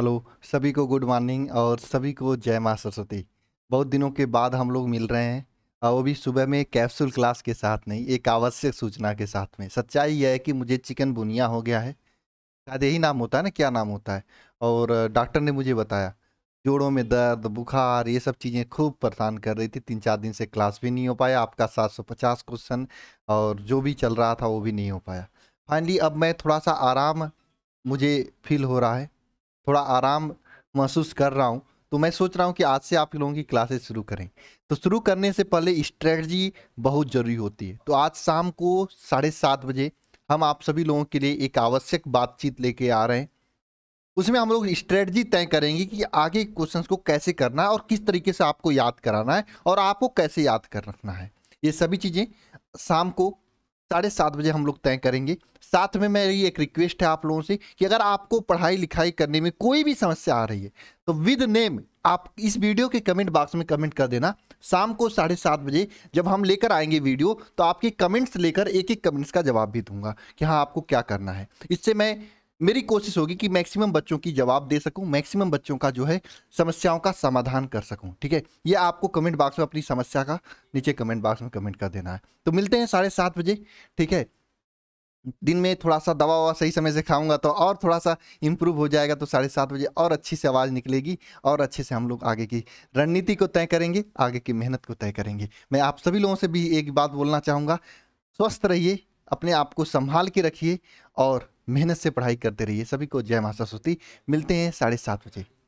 Hello, सभी को good morning और सभी को जय माँ सरस्वती। बहुत दिनों के बाद हम लोग मिल रहे हैं। और वो भी सुबह में कैप्सूल क्लास के साथ नहीं, एक आवश्यक सूचना के साथ में। सच्चाई यह है कि मुझे चिकन बुनिया हो गया है। शायद यही नाम होता है ना, क्या नाम होता है? और डॉक्टर ने मुझे बताया, जोड़ों में दर्द, बुखार, ये सब चीज़ें खूब परेशान कर रही थी। तीन चार दिन से क्लास भी नहीं हो पाया, आपका 750 क्वेश्चन और जो भी चल रहा था वो भी नहीं हो पाया। फाइनली अब मैं थोड़ा सा आराम मुझे फील हो रहा है। थोड़ा आराम महसूस कर रहा हूँ तो मैं सोच रहा हूँ कि आज से आप लोगों की क्लासेस शुरू करें। तो शुरू करने से पहले स्ट्रेटजी बहुत ज़रूरी होती है। तो आज शाम को साढ़े सात बजे हम आप सभी लोगों के लिए एक आवश्यक बातचीत लेके आ रहे हैं। उसमें हम लोग स्ट्रेटजी तय करेंगे कि आगे क्वेश्चंस को कैसे करना है और किस तरीके से आपको याद कराना है और आपको कैसे याद कर रखना है। ये सभी चीज़ें शाम को साढ़े सात बजे हम लोग तय करेंगे। साथ में मेरी एक रिक्वेस्ट है आप लोगों से कि अगर आपको पढ़ाई लिखाई करने में कोई भी समस्या आ रही है तो विद नेम आप इस वीडियो के कमेंट बॉक्स में कमेंट कर देना। शाम को साढ़े सात बजे जब हम लेकर आएँगे वीडियो तो आपके कमेंट्स लेकर एक एक कमेंट्स का जवाब भी दूँगा कि हाँ आपको क्या करना है। इससे मैं मेरी कोशिश होगी कि मैक्सिमम बच्चों की जवाब दे सकूँ, मैक्सिमम बच्चों का जो है समस्याओं का समाधान कर सकूँ, ठीक है? ये आपको कमेंट बॉक्स में अपनी समस्या का नीचे कमेंट बॉक्स में कमेंट कर देना है। तो मिलते हैं साढ़े सात बजे, ठीक है? दिन में थोड़ा सा दवा ववा सही समय से खाऊँगा तो और थोड़ा सा इम्प्रूव हो जाएगा तो साढ़े सात बजे और अच्छी से आवाज़ निकलेगी और अच्छे से हम लोग आगे की रणनीति को तय करेंगे, आगे की मेहनत को तय करेंगे। मैं आप सभी लोगों से भी एक बात बोलना चाहूँगा, स्वस्थ रहिए, अपने आप को संभाल के रखिए और मेहनत से पढ़ाई करते रहिए। सभी को जय माता सरस्वती। मिलते हैं साढ़े सात बजे।